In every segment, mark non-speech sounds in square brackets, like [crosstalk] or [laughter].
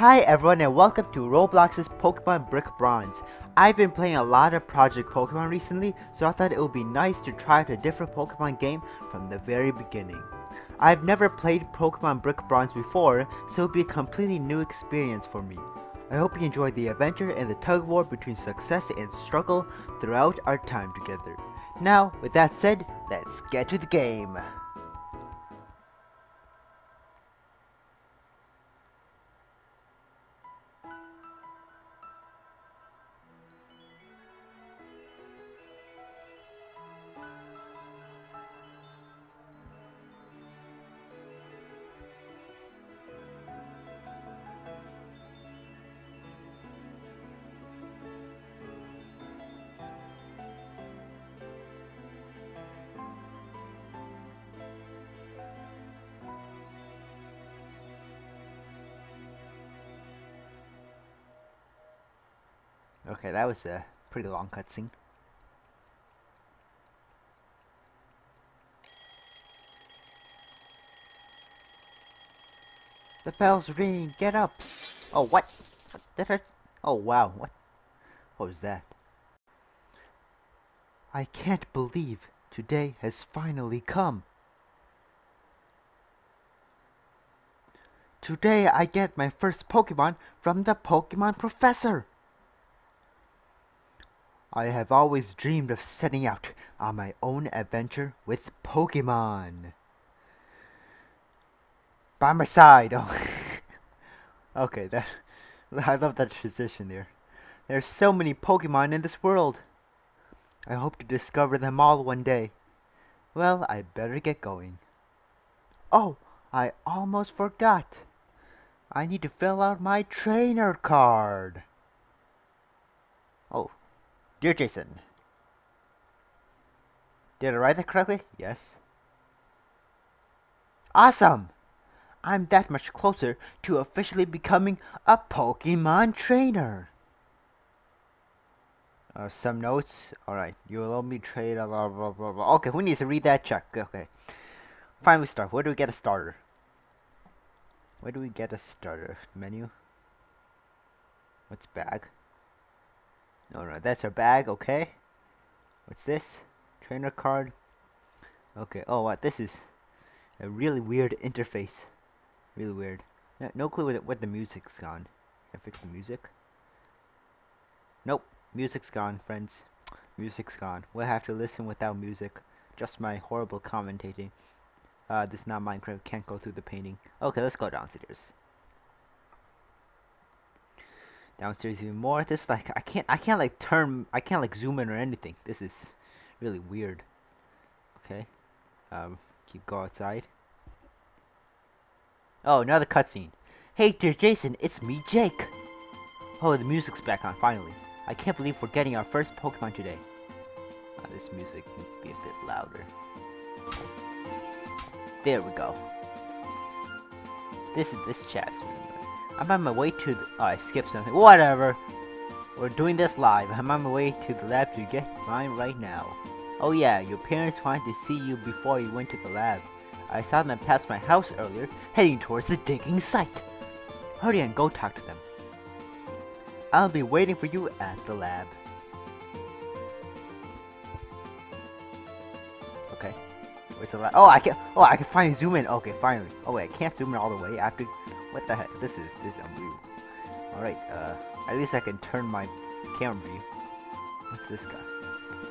Hi everyone and welcome to Roblox's Pokemon Brick Bronze. I've been playing a lot of Project Pokemon recently, so I thought it would be nice to try out a different Pokemon game from the very beginning. I've never played Pokemon Brick Bronze before, so it'll be a completely new experience for me. I hope you enjoyed the adventure and the tug of war between success and struggle throughout our time together. Now, with that said, let's get to the game. Okay, that was a pretty long cutscene. The bell's ringing. Get up. Oh, what? What did I? Oh, wow. What? What was that? I can't believe today has finally come. Today I get my first Pokemon from the Pokemon Professor. I have always dreamed of setting out on my own adventure with Pokemon. By my side. [laughs] Oh. okay, that I love that transition there. There's so many Pokemon in this world. I hope to discover them all one day. Well, I better get going. Oh, I almost forgot. I need to fill out my trainer card. Deerjason, did I write that correctly? Yes. Awesome! I'm that much closer to officially becoming a Pokemon trainer. Uh, some notes. Alright, you allow me trade. Blah, blah, blah, blah. Okay, who needs to read that check? Okay. Finally start. Where do we get a starter? Where do we get a starter? Menu? What's bag? No, no, that's our bag, okay. What's this? Trainer card. Okay, oh, what? This is a really weird interface. Really weird. No, no clue what, what the music's gone. Can I fix the music? Nope, music's gone, friends. Music's gone. We'll have to listen without music. Just my horrible commentating. Uh, this is not Minecraft. Can't go through the painting. Okay, let's go downstairs downstairs even more. This like I can't I can't like turn I can't like zoom in or anything. This is really weird. Okay. Um keep go outside. Oh, another cutscene. Hey Deerjason, it's me, Jake. Oh, the music's back on finally. I can't believe we're getting our first Pokemon today. Uh, this music needs to be a bit louder. There we go. This is this chap's I'm on my way to the- oh, I skipped something. Whatever. We're doing this live. I'm on my way to the lab to get mine right now. Oh yeah, your parents wanted to see you before you went to the lab. I saw them pass my house earlier, heading towards the digging site. Hurry and go talk to them. I'll be waiting for you at the lab. Okay. Where's the lab? Oh, I can. Oh, I can finally zoom in. Okay, finally. Oh wait, I can't zoom in all the way. I have to what the heck? This is this is unbelievable. Alright, uh, at least I can turn my camera view. What's this guy?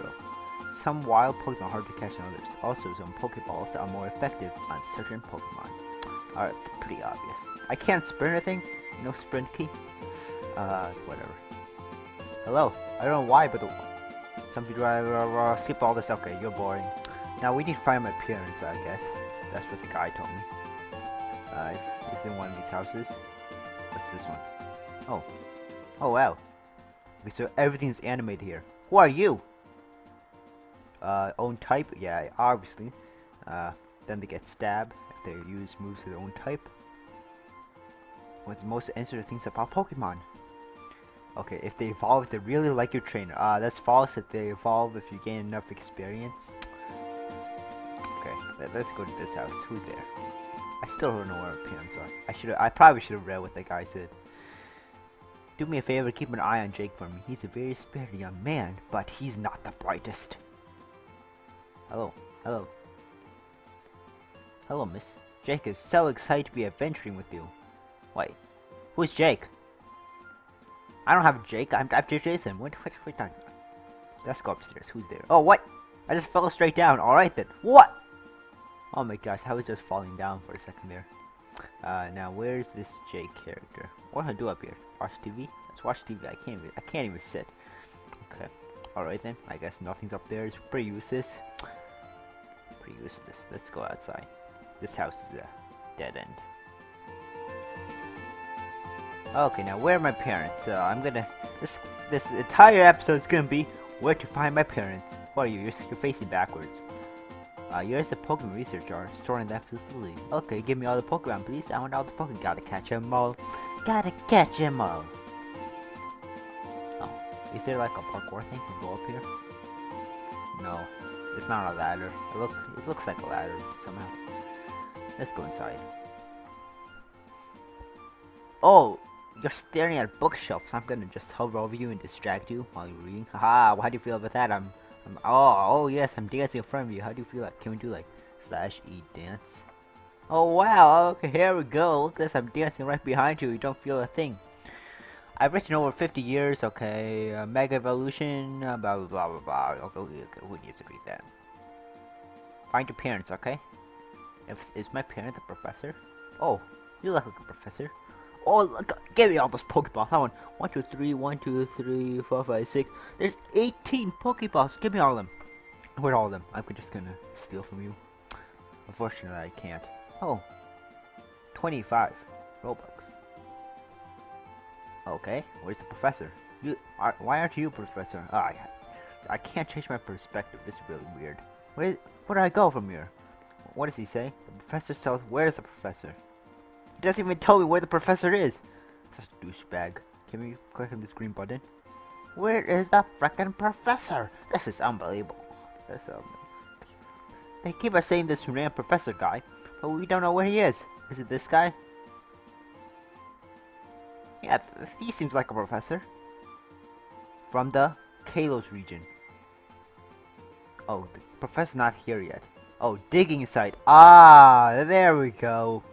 Bro. Some wild Pokemon hard to catch than others. Also, some Pokeballs are more effective on certain Pokemon. Alright, pretty obvious. I can't sprint anything. No sprint key. Uh, whatever. Hello. I don't know why, but the, some people uh, skip all this. Okay, you're boring. Now we need to find my parents, I guess. That's what the guy told me. Uh, is, in one of these houses. What's this one? Oh. Oh, wow. Okay, so everything's animated here. Who are you? Uh, own type? Yeah, obviously. Uh, then they get stabbed if they use moves of their own type. What's the most interesting things about Pokemon? Okay, if they evolve, they really like your trainer. Uh, that's false. If they evolve, if you gain enough experience. Okay, let, us go to this house. Who's there? I still don't know where parents are. I should I probably should have read what the guy said. Do me a favor, keep an eye on Jake for me. He's a very spirited young man, but he's not the brightest. Hello, hello. Hello, miss. Jake is so excited to be adventuring with you. Wait, who's Jake? I don't have Jake, I'm, I'm Jason. What, what, what, what? Let's go upstairs. Who's there? Oh, what? I just fell straight down. Alright then. What? Oh my gosh, I was just falling down for a second there. Uh, now where's this Jake character? What do I do up here? Watch TV? Let's watch TV. I can't even, I can't even sit. Okay. Alright then. I guess nothing's up there. It's pretty useless. Pretty useless. Let's go outside. This house is a dead end. Okay, now where are my parents? Uh, I'm gonna this this entire episode is gonna be where to find my parents. What are you? You're, you're facing backwards. Uh, here's the Pokemon research jar stored in that facility. Okay, give me all the Pokemon, please. I want all the Pokemon. Gotta catch 'em all. Gotta catch 'em all. Oh, is there like a parkour thing to go up here? No, it's not a ladder. It look it looks like a ladder somehow. Let's go inside. Oh, you're staring at bookshelves. I'm gonna just hover over you and distract you while you're reading. Haha, how do you feel about that? I'm, I'm, oh, oh yes, I'm dancing in front of you. How do you feel like, can we do like, slash E dance? Oh wow, okay, here we go. Look at this, I'm dancing right behind you. You don't feel a thing. I've written over 50 years, okay, uh, Mega Evolution, uh, blah blah blah blah. Okay, okay, who needs to read that? Find your parents, okay? If, is my parent the professor? Oh, you look like a professor. Oh, look, give me all those Pokeballs. I want 1, 2, 3, 1, 2, 3, 4, 5, 6. There's 18 Pokeballs. Give me all of them. Where's all of them? I'm just gonna steal from you. Unfortunately, I can't. Oh. 25 Robux. Okay, where's the professor? You, are, why aren't you professor? Oh, I, I can't change my perspective. This is really weird. Where, where do I go from here? What does he say? The professor tells, where's the professor? Doesn't even tell me where the professor is. Such a douchebag. Can we click on this green button? Where is the frickin' professor? This is unbelievable. This, um, they keep us saying this random professor guy, but we don't know where he is. Is it this guy? Yeah, he seems like a professor. From the Kalos region. Oh, the professor's not here yet. Oh, digging site. Ah, there we go.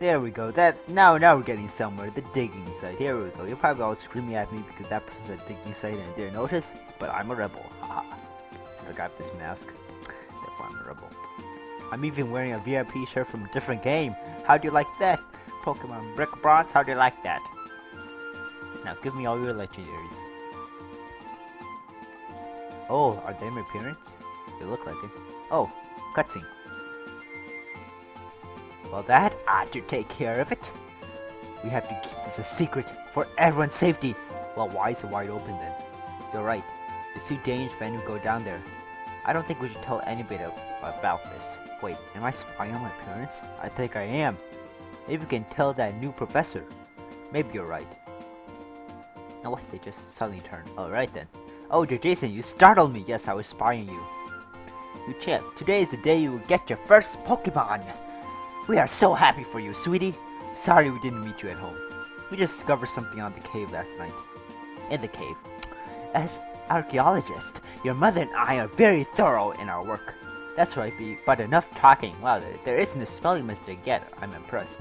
There we go. That now, now we're getting somewhere. The digging site. Here we go. You're probably all screaming at me because that person's a digging site and I didn't notice. But I'm a rebel. Haha. So I got this mask. Therefore, I'm a rebel. I'm even wearing a VIP shirt from a different game. How do you like that? Pokemon Brick Bronze. How do you like that? Now give me all your legendaries. Oh, are they my parents? They look like it. Oh, cutscene. Well, that to take care of it. We have to keep this a secret for everyone's safety. Well, why is it wide open then? You're right. It's too dangerous for anyone to go down there. I don't think we should tell anybody about this. Wait, am I spying on my parents? I think I am. Maybe we can tell that new professor. Maybe you're right. Now what? They just suddenly turn. Alright then. Oh, Deerjason, you startled me. Yes, I was spying you. You champ, today is the day you will get your first Pokemon. We are so happy for you, sweetie. Sorry we didn't meet you at home. We just discovered something on the cave last night. In the cave. As archaeologists, your mother and I are very thorough in our work. That's right, B, but enough talking. Wow, there isn't a spelling mistake yet. I'm impressed.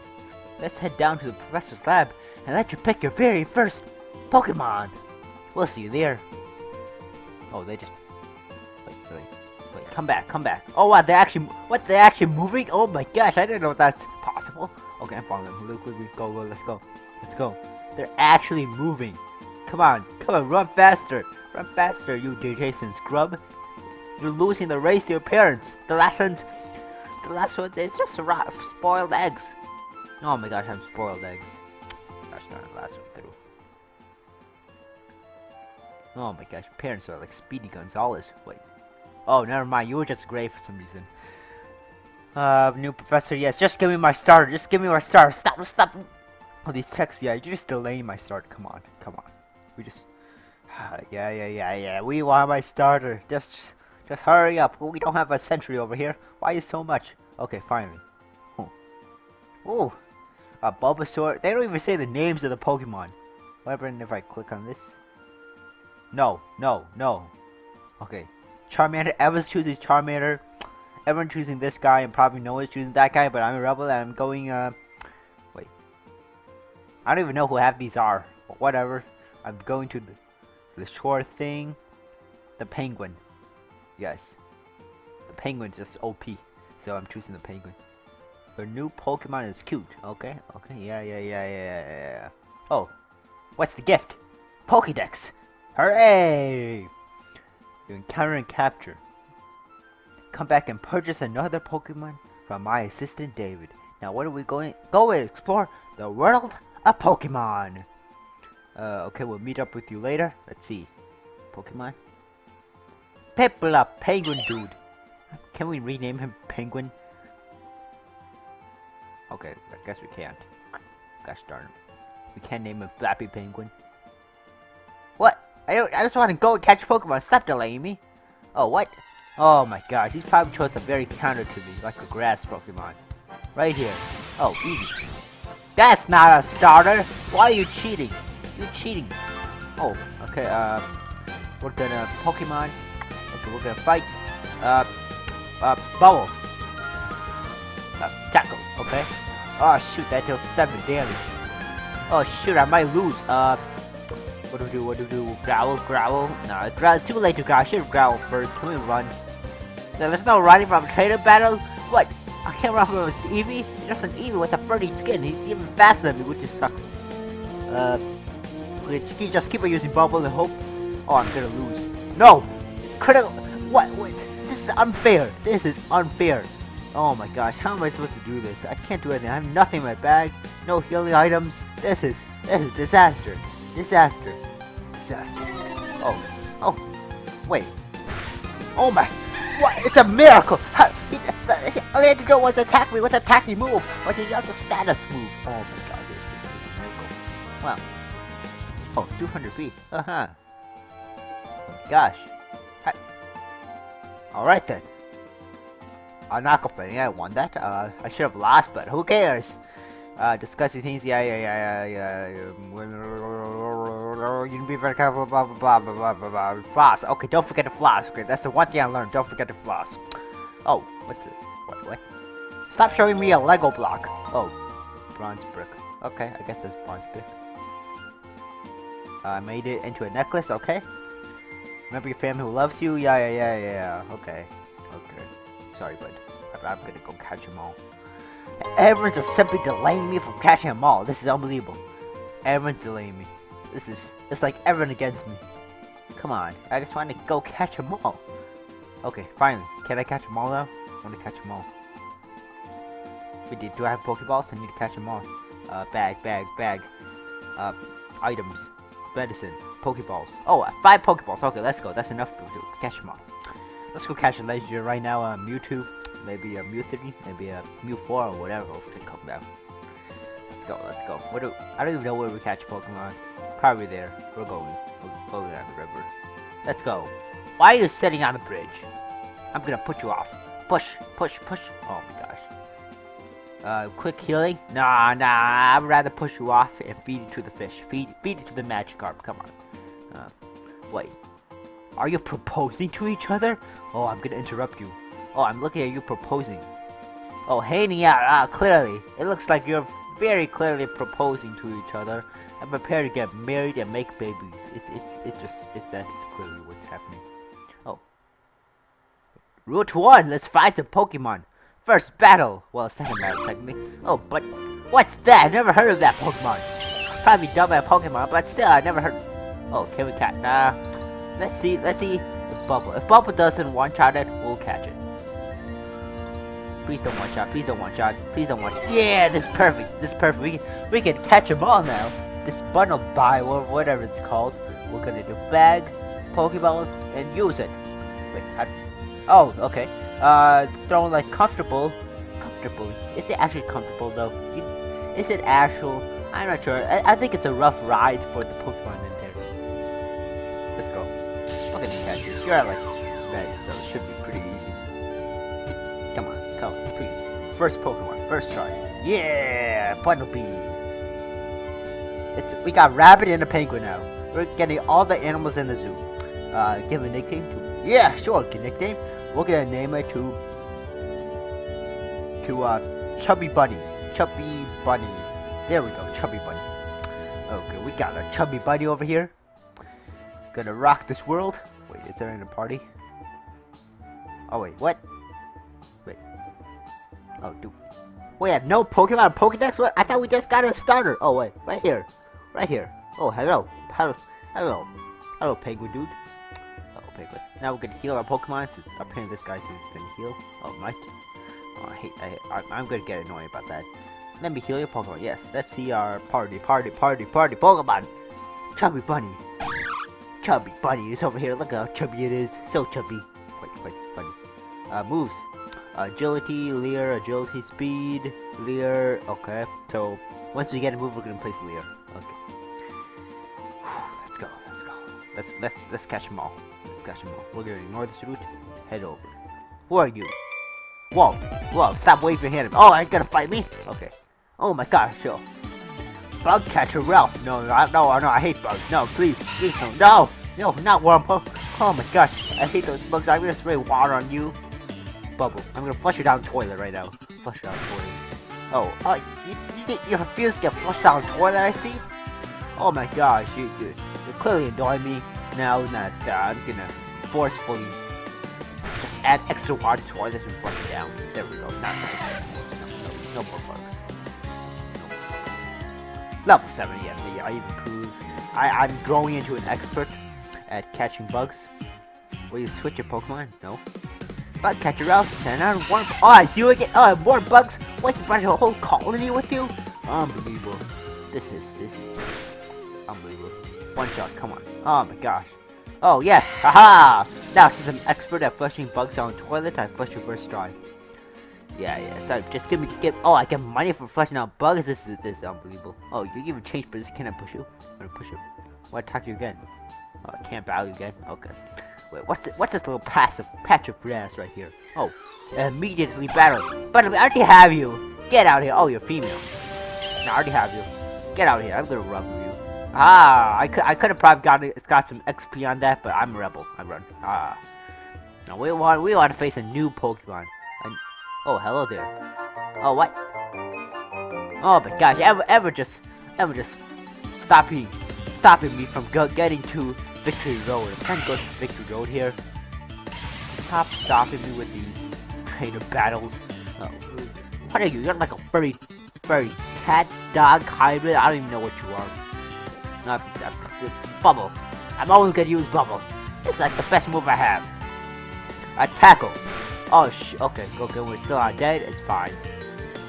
Let's head down to the professor's lab and let you pick your very first Pokemon. We'll see you there. Oh, they just... Wait, wait, come back, come back. Oh, wow, they're actually... What, they're actually moving? Oh my gosh, I didn't know that's possible. Okay, I'm following them. Look, look, look, go, go, let's go. Let's go. They're actually moving. Come on, come on, run faster. Run faster, you Jason scrub. You're losing the race to your parents. The last one's... The last one is just raw, spoiled eggs. Oh my gosh, I'm spoiled eggs. Gosh darn last one through. Oh my gosh, parents are like Speedy Gonzalez. Wait. Oh, never mind. You were just gray for some reason. Uh, new professor. Yes, just give me my starter. Just give me my starter. Stop, stop. Oh, these texts. Yeah, you're just delaying my start. Come on, come on. We just. yeah, yeah, yeah, yeah. We want my starter. Just, just hurry up. We don't have a sentry over here. Why is so much? Okay, finally. Oh, Ooh. a Bulbasaur. They don't even say the names of the Pokemon. What happens if I click on this? No, no, no. Okay. Charmander, everyone's choosing Charmander. Everyone choosing this guy, and probably no one's choosing that guy, but I'm a rebel and I'm going, uh... Wait. I don't even know who half these are, but whatever. I'm going to the, the short thing. The penguin. Yes. The penguin's just OP, so I'm choosing the penguin. The new Pokemon is cute. Okay, okay, yeah, yeah, yeah, yeah, yeah. Oh, what's the gift? Pokédex! Hooray! You encounter and capture. Come back and purchase another Pokemon from my assistant David. Now what are we going? Go and explore the world of Pokemon! Uh, okay, we'll meet up with you later. Let's see. Pokemon? Piplup, Penguin Dude. Can we rename him Penguin? Okay, I guess we can't. Gosh darn it. We can't name him Flappy Penguin. What? I don't, I just want to go catch Pokemon. Stop delaying me. Oh, what? Oh my gosh, he's probably chose a very counter to me, like a grass Pokemon. Right here. Oh, easy. That's not a starter! Why are you cheating? You're cheating. Oh, okay, uh, we're gonna Pokemon. Okay, we're gonna fight. Uh, uh, Bubble. Uh, Tackle, okay. Oh shoot, that deals 7 damage. Oh shoot, I might lose. Uh, what do we do? What do we do? Growl, growl. No. It's too late to growl. I should growl first. Can we run? There's no running from trainer battle. What? I can't run from Eevee. Just an Eevee with a furry skin. He's even faster than me, which just sucks. Uh, you just keep on using bubble and hope. Oh, I'm gonna lose. No, critical. What? what? This is unfair. This is unfair. Oh my gosh, how am I supposed to do this? I can't do anything. I have nothing in my bag. No healing items. This is this is disaster. Disaster. Disaster. Oh. Oh. Wait. Oh my. What? It's a miracle. How, [laughs] all he had to do was attack me with a tacky move. But he got the status move. Oh my god, this is, a miracle. Wow. Oh, 200 feet. Uh-huh. Oh gosh. Alright then. I'm not complaining, I won that. Uh, I should have lost, but who cares? Uh, discussing things, yeah, yeah, yeah, yeah, yeah. You need to be very careful, blah, blah, blah, blah, blah, blah, blah. Floss. Okay, don't forget to floss. Okay, that's the one thing I learned. Don't forget to floss. Oh, what's it? What, what? Stop showing me a Lego block. Oh, bronze brick. Okay, I guess that's bronze brick. I uh, made it into a necklace, okay. Remember your family who loves you? Yeah, yeah, yeah, yeah. Okay. Okay. Sorry, bud. I'm, I'm gonna go catch them all. Everyone's just simply delaying me from catching them all. This is unbelievable. Everyone's delaying me. This is, it's like everyone against me. Come on, I just want to go catch them all. Okay, finally. Can I catch them all now? I want to catch them all. Wait, do I have Pokeballs? I need to catch them all. Uh, bag, bag, bag. Uh, items. Medicine. Pokeballs. Oh, uh, five Pokeballs. Okay, let's go. That's enough to catch them all. Let's go catch a legendary right now. Uh, Mewtwo maybe a Mew 3, maybe a Mew 4 or whatever else they come down. Let's go, let's go. What do, I don't even know where we catch Pokemon. Probably there. We're going. We're going down the river. Let's go. Why are you sitting on the bridge? I'm gonna put you off. Push, push, push. Oh my gosh. Uh, quick healing? Nah, nah. I'd rather push you off and feed it to the fish. Feed, feed it to the Magikarp. Come on. Uh, wait. Are you proposing to each other? Oh, I'm gonna interrupt you. Oh, I'm looking at you proposing. Oh, hanging out, ah, clearly. It looks like you're very clearly proposing to each other and prepare to get married and make babies. It's, it's, it's just, it, that's clearly what's happening. Oh. Route 1, let's fight the Pokemon. First battle. Well, second battle, technically. Oh, but what's that? I never heard of that Pokemon. Probably dumb at Pokemon, but still, I never heard. Oh, can we catch? Nah. Let's see, let's see if Bubble. If Bubble doesn't one-shot it, we'll catch it. Please don't one shot. Please don't one shot. Please don't one. Yeah, this is perfect. This is perfect. We can, we can catch them all now. This bundle buy or whatever it's called. We're gonna do bag, Pokeballs, and use it. Wait, oh, okay. Uh, throwing like comfortable, comfortable. Is it actually comfortable though? Is it actual? I'm not sure. I, I think it's a rough ride for the Pokemon in there. Let's go. Look at these guys. You're like First Pokemon, first try. Yeah, Bunnelby. It's we got rabbit and a penguin now. We're getting all the animals in the zoo. Uh, give a nickname to. Yeah, sure. Give a nickname. We're gonna name it to. To uh, Chubby Bunny. Chubby Bunny. There we go. Chubby Bunny. Okay, we got a Chubby Bunny over here. Gonna rock this world. Wait, is there in any party? Oh wait, what? Oh, dude. we have no Pokemon Pokedex? What? I thought we just got a starter. Oh wait, right here, right here. Oh hello, hello, hello, hello, Penguin dude. Oh Penguin. Now we're gonna heal our Pokemon since apparently this guy says he's gonna heal. Oh Mike. Oh I hate. I hate I, I'm gonna get annoyed about that. Let me heal your Pokemon. Yes, let's see our party, party, party, party Pokemon. Chubby Bunny. Chubby Bunny is over here. Look how chubby it is. So chubby. Wait, wait, Bunny. Uh, moves. Agility, Leer, Agility, Speed, Leer. Okay, so once we get a move, we're gonna place Leer. Okay. let's go. Let's go. Let's let's let's catch them all. Let's catch them all. We're gonna ignore this route. Head over. Who are you? Whoa, whoa! Stop waving your hand. Oh, are you gonna fight me? Okay. Oh my gosh, yo. Bug catcher Ralph. No, no, no, no, I hate bugs. No, please, please don't. No, no, not Wurmple. Oh my gosh, I hate those bugs. I'm gonna spray water on you. Bubble. I'm gonna flush you down toilet right now. Flush down toilet. Oh, uh, you, you think you refuse to get flushed down toilet, I see? Oh my gosh, you, you, you're clearly annoying me. Now that uh, I'm gonna forcefully just add extra water to toilet and flush it down. There we go. Not nice. No, no, no more bugs. Level 7, yes, I improved. I, I'm growing into an expert at catching bugs. Will you switch your Pokemon? No. Bug catcher 10 out of 1. Oh, I do again. Oh, more bugs. What, you brought a whole colony with you? Unbelievable. This is, this is unbelievable. One shot, come on. Oh my gosh. Oh, yes, haha! Now, since I'm expert at flushing bugs down toilet, I flush reverse dry. Yeah, yeah, so just give me, give, oh, I get money for flushing out bugs? This is, this is unbelievable. Oh, you even changed, but can I push you? I'm gonna push you. What attack you again? Oh, I can't battle you again? Okay. Wait, what's this, what's this little passive patch of grass right here? Oh, immediately battle. But I already have you. Get out here. Oh, you're female. No, I already have you. Get out here. I'm gonna run with you. Ah, I could I could have probably got got some XP on that, but I'm a rebel. I run. Ah. Now we want we want to face a new Pokemon. And oh, hello there. Oh, what? Oh my gosh! Ever ever just ever just stopping stopping me from getting to Victory Road. To go to Victory Road here. Stop stopping me with these trainer battles. Uh, oh, what are you? You're like a furry, furry cat, dog, hybrid. I don't even know what you are. Not. Bubble. I'm always gonna use Bubble. It's like the best move I have. I tackle. Oh sh. Okay, go okay. We're still not dead. It's fine.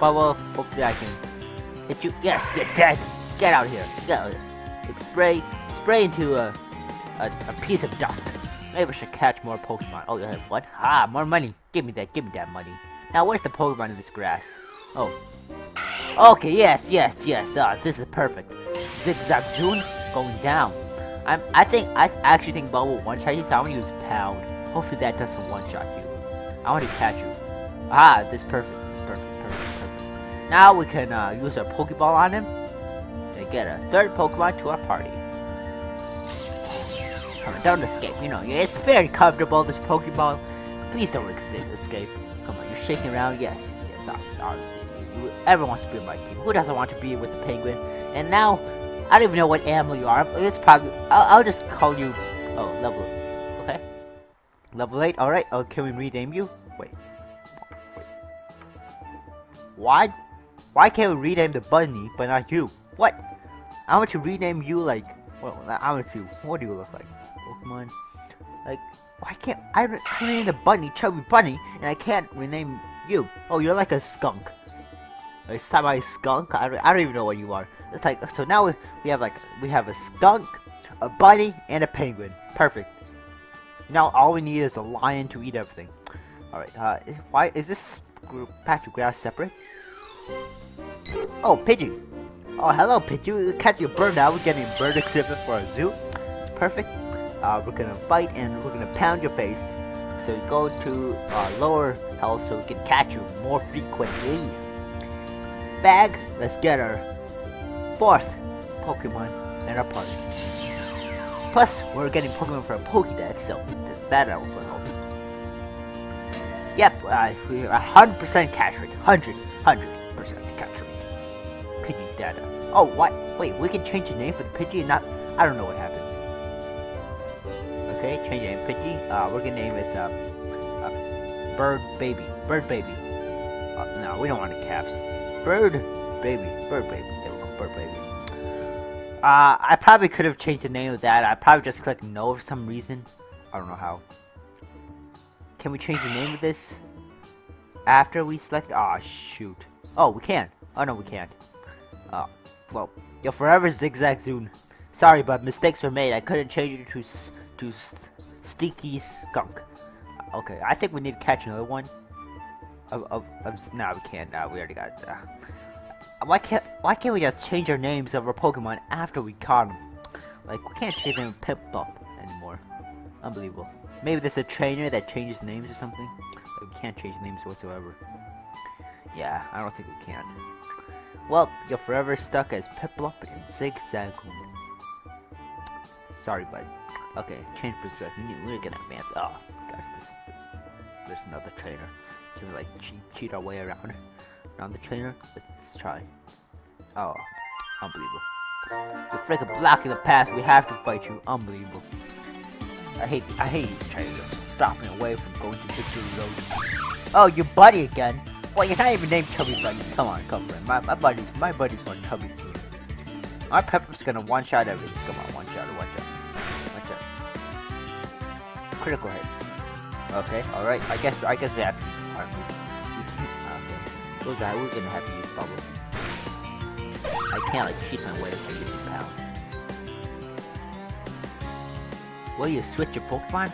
Bubble. Hopefully I can hit you. Yes, you're dead. Get out here. Get out here. Spray, spray into a, a, a piece of dust. Maybe I should catch more Pokemon. Oh, yeah, what? Ah, more money. Give me that. Give me that money. Now, where's the Pokemon in this grass? Oh. Okay, yes, yes, yes. Uh, this is perfect. Zigzagoon going down. I'm, I think, I actually think Bubble one-shot you, so I'm gonna use Pound. Hopefully that doesn't one-shot you. I want to catch you. Ah, this is perfect. This is perfect, perfect, perfect. Now we can uh, use our Pokeball on him. And get a third Pokemon to our party. Come on, don't escape. You know, it's very comfortable, this Pokeball. Please don't escape. Come on, you're shaking around. Yes, yes, obviously. Everyone wants to be my team. Who doesn't want to be with the penguin? And now, I don't even know what animal you are. It's probably. I'll, I'll just call you. Oh, level. Okay. Level 8. Alright. Oh, can we rename you? Wait. Wait. Why? Why can't we rename the bunny, but not you? What? I want to rename you like. Well, I want to. What do you look like? Pokemon. Like, why can't I rename the bunny Chubby Bunny and I can't rename you? Oh, you're like a skunk. A semi skunk. I don't, I don't even know what you are. It's like so now we, we have like we have a skunk, a bunny, and a penguin. Perfect. Now all we need is a lion to eat everything. All right. Uh, why is this group patch of grass separate? Oh, Pidgey. Oh, hello, Pidgey. Catch your bird now. We're getting bird exhibit for our zoo. It's perfect. Uh, we're gonna fight and we're gonna pound your face. So go to uh, lower health so we can catch you more frequently. Bag, let's get our fourth Pokemon in our party. Plus, we're getting Pokemon for a Pokédex, so that also helps. Yep, uh, we are 100% catch rate. 100, 100% catch rate. Pidgey's data. Oh, what? Wait, we can change the name for the Pidgey and not... I don't know what happens. Change the name Pidgey. Uh, we're gonna name this, uh, uh Bird Baby. Bird Baby. Uh, no, we don't want the caps. Bird Baby. Bird Baby. There we go, Bird Baby. Uh, I probably could have changed the name of that. I probably just clicked no for some reason. I don't know how. Can we change the name of this? After we select... Aw, oh, shoot. Oh, we can. Oh, no, we can't. Oh, well. Yo, forever Zigzagoon. Sorry, but mistakes were made. I couldn't change it to, to Sticky Skunk. Okay, I think we need to catch another one. Of, of, of no, we can't. No, we already got. Uh, why can't Why can't we just change our names of our Pokemon after we caught them? Like, we can't change them Piplup anymore. Unbelievable. Maybe there's a trainer that changes names or something. We can't change names whatsoever. Yeah, I don't think we can. Well, you're forever stuck as Piplup and Zigzagoon. Sorry, bud. Okay, change perspective. We're gonna advance. Oh, gosh, this, this, there's another trainer. Can we like cheat, cheat our way around around the trainer? Let's, let's try. Oh, unbelievable. You're freaking blocking the path. We have to fight you. Unbelievable. I hate I hate trying to stop me away from going to Victory Road. Oh, your buddy again? Well, you're not even named Chubby Buddy. Come on, come on. My, my buddy's my buddy's more chubby too. My Pepper's gonna one shot everything. Come on, one-shot, one shot, Critical hit. Okay, all right. I guess I guess we have to use [laughs] Okay. We're we're gonna have to use bubble. I can't like cheat my way if I use pound. Will you switch your Pokemon?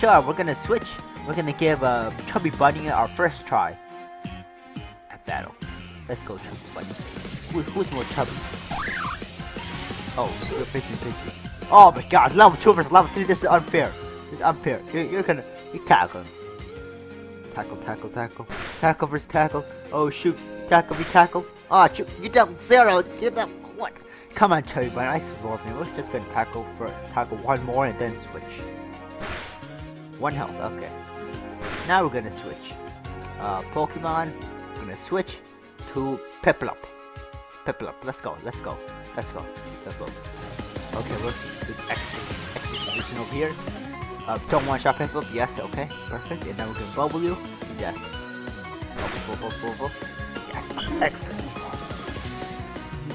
Sure, we're gonna switch. We're gonna give uh, Chubby Bunny our first try at battle. Let's go, Chubby Bunny. Who, who's more chubby? Oh, you're freaking Pidgey. Oh my god, level 2 versus level 3, this is unfair. Is unfair. You're, you're gonna, you tackle. Tackle, tackle, tackle. Tackle versus tackle. Oh shoot, tackle be tackle. Oh shoot, you dealt zero. You dealt what? Come on, Cherry Bun, I absorb me. We're just gonna tackle for tackle one more and then switch. One health, okay. Now we're gonna switch. Uh, Pokemon, we're gonna switch to Piplup. Piplup, let's go, let's go, let's go, let's go. Okay, we're extra, extra position over here. Uh, don't one shot Piplup, yes, okay, perfect. And then we're gonna bubble you, yes. Bubble, bubble, bubble, yes, excellent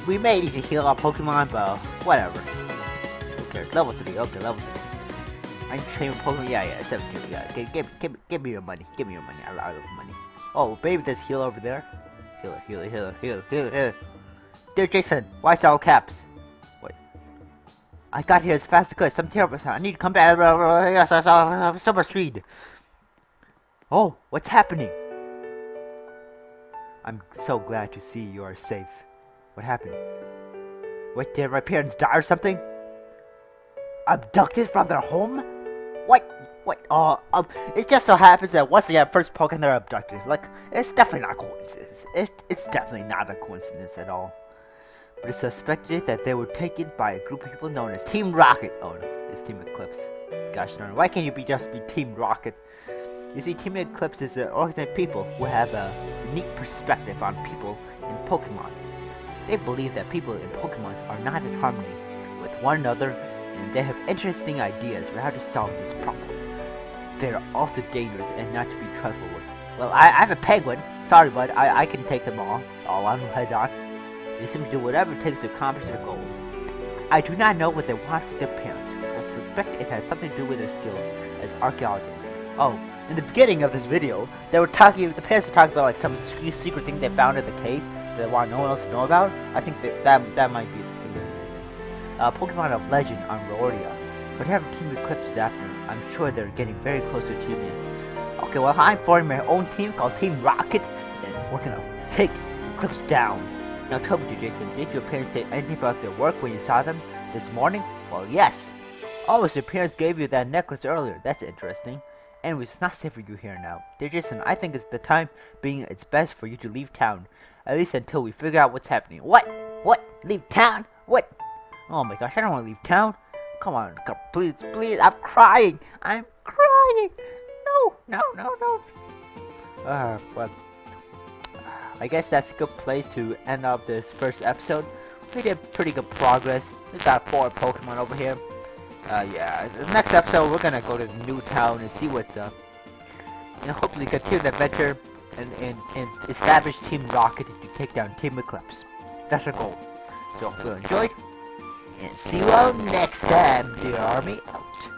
we may need to heal our Pokemon, but whatever. Who cares? Level 3, okay, level 3. I'm training Pokemon, yeah, yeah, 17, yeah. Give, give, give, give me your money, give me your money, I, I love money. Oh, baby, there's heal over there. Healer, healer, healer, healer, healer, healer. Deerjason, why is all caps? I got here as fast as I could, some terrible sound. I need to come back, yes, I saw so much speed. Oh, what's happening? I'm so glad to see you are safe. What happened? What, did my parents die or something? Abducted from their home? What? What? Uh, um, it just so happens that once they get first Pokemon, they're abducted. Like, it's definitely not a coincidence. It, it's definitely not a coincidence at all. But it's suspected that they were taken by a group of people known as Team Rocket. Oh it's Team Eclipse. Gosh darn, why can't you be just be Team Rocket? You see, Team Eclipse is an organization of people who have a unique perspective on people in Pokemon. They believe that people in Pokemon are not in harmony with one another and they have interesting ideas for how to solve this problem. They are also dangerous and not to be trifled with. Well, I, I have a penguin. Sorry, bud. I, I can take them all. All on head on. They seem to do whatever it takes to accomplish their goals. I do not know what they want from their parents, but suspect it has something to do with their skills as archaeologists. Oh, in the beginning of this video, they were talking, the parents were talking about like some secret thing they found in the cave that they want no one else to know about, I think that that, that might be the case. Uh, Pokemon of Legend on Roria. Whatever Team Eclipse is after, I'm sure they're getting very close to achieving it. Okay, well, I'm forming my own team called Team Rocket, and we're gonna take Eclipse down. Now tell me, Jason, did your parents say anything about their work when you saw them this morning? Well, yes. Oh, your parents gave you that necklace earlier. That's interesting. Anyways, it's not safe for you here now. Deerjason, I think it's the time being it's best for you to leave town. At least until we figure out what's happening. What? What? Leave town? What? Oh my gosh, I don't want to leave town. Come on, come, please, please, I'm crying. I'm crying. No, no, no, no. Uh, but I guess that's a good place to end up this first episode. We did pretty good progress. We got four Pokemon over here. Uh, yeah, the next episode we're gonna go to new town and see what's up. And hopefully continue the adventure and, and, and establish Team Rocket to take down Team Eclipse. That's our goal. So hope you enjoyed. And see you all next time, dear army out.